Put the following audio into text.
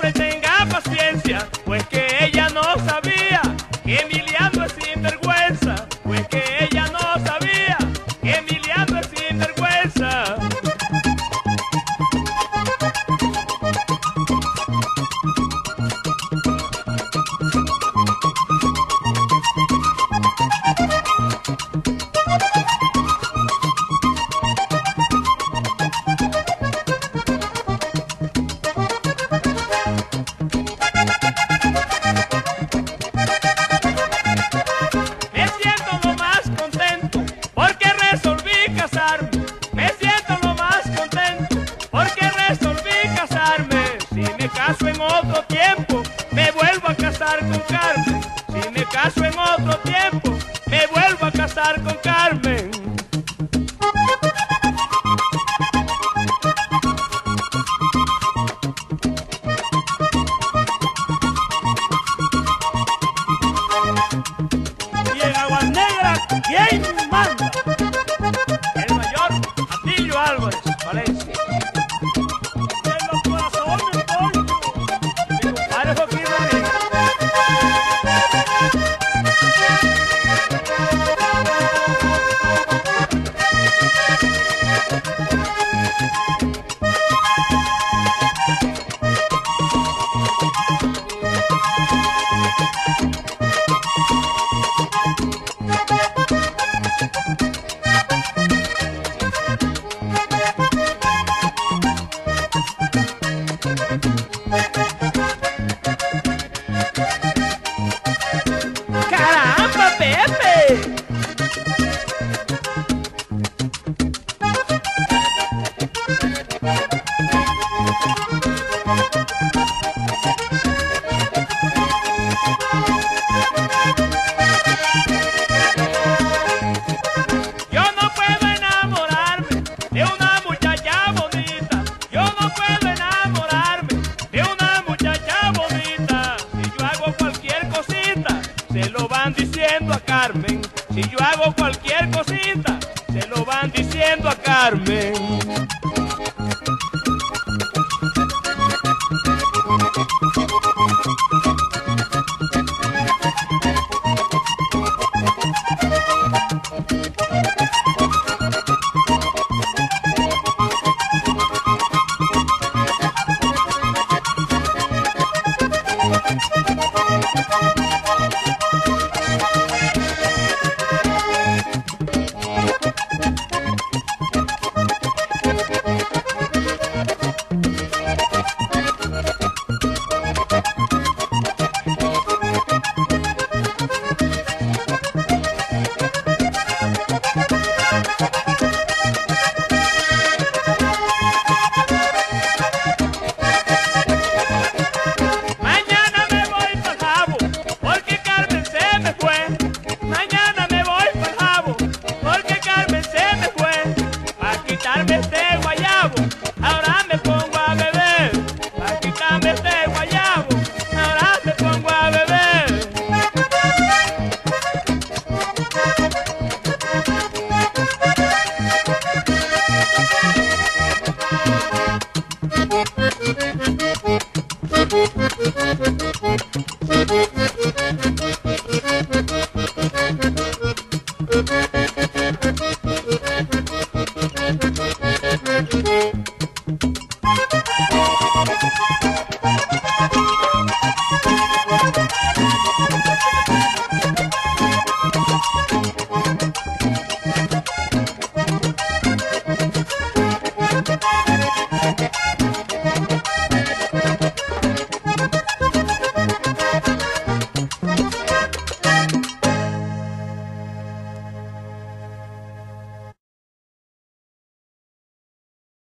siempre te me vuelvo a casar con Carmen. Si me caso en otro tiempo me vuelvo a casar con Carmen. Y en Aguas Negras, ¿quién manda? El mayor Atilio Álvarez, Valencia. yo no puedo enamorarme de una muchacha bonita. Yo no puedo enamorarme de una muchacha bonita. Si yo hago cualquier cosita se lo van diciendo a Carmen. Si yo hago cualquier cosita フフフフ。Thank